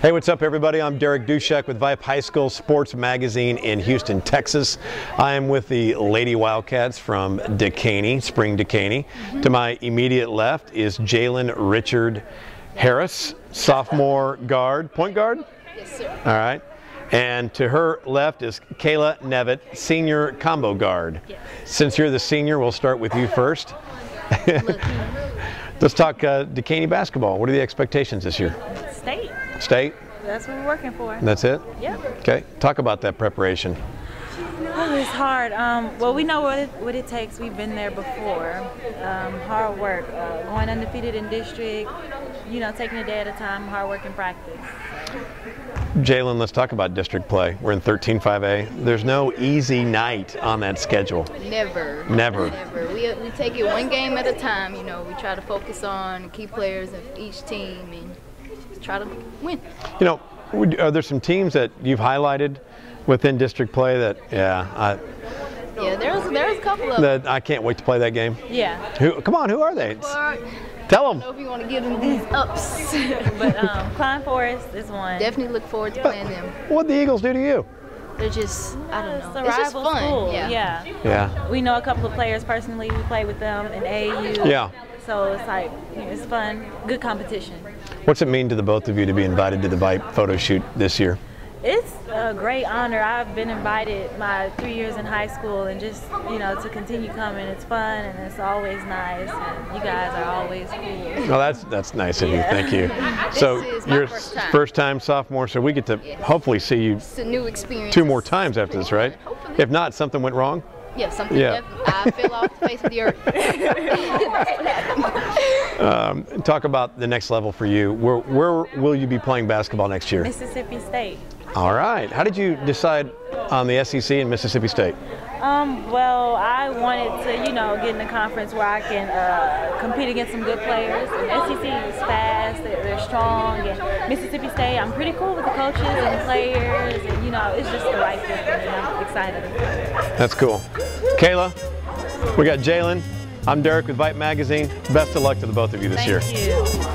Hey, what's up, everybody? I'm Derek Dusek with VYPE High School Sports Magazine in Houston, Texas. I am with the Lady Wildcats from Dekaney, Spring Dekaney. Mm-hmm. To my immediate left is Jalyn Richard Harris, sophomore guard, point guard? Yes, sir. All right. And to her left is Kayla Nevitt, senior combo guard. Yes. Since you're the senior, we'll start with you first. Let's talk uh, Dekaney basketball. What are the expectations this year? State. State? That's what we're working for. That's it? Yep. Okay. Talk about that preparation. Oh, it's hard. Um, well, we know what it, what it takes. We've been there before. Um, hard work, uh, going undefeated in district, you know, taking a day at a time, hard work and practice. Jalyn, let's talk about district play. We're in 13-5A. There's no easy night on that schedule. Never. Never. Never. We, we take it one game at a time. You know, we try to focus on key players of each team and try to win. You know, are there some teams that you've highlighted within district play that, yeah, I, Yeah, there's there's a couple of that I can't wait to play that game? Yeah. Who? Come on, who are they? Well, Tell I don't know them. if you want to give them these ups. But um, Klein Forest is one. Definitely look forward to playing them. What the Eagles do to you? They're just, I don't know. a It's just rival fun. school. Yeah. yeah. Yeah. We know a couple of players personally. We play with them in AAU. Yeah. So it's like, you know, it's fun, good competition. What's it mean to the both of you to be invited to the VYPE photo shoot this year? It's a great honor. I've been invited my three years in high school, and just you know to continue coming. It's fun and it's always nice, and you guys are always cool. Well, that's that's nice of you. Thank you. So is my you're first time. first time sophomore, so we get to Yes. hopefully see you It's a new experience. two more times after this, right? Hopefully. If not, something went wrong. Yeah, something Yeah. definitely. I fell off the face of the earth. That's what happened. Um, talk about the next level for you. Where, where will you be playing basketball next year? Mississippi State. All right. How did you decide on the SEC and Mississippi State? Um, well, I wanted to, you know, get in a conference where I can uh, compete against some good players. And SEC is fast, they're, they're strong, and Mississippi State, I'm pretty cool with the coaches and the players, and you know, it's just the right fit for me. I'm excited. That's cool. Kayla, we got Jalyn. I'm Derek with VYPE Magazine. Best of luck to the both of you this year. You.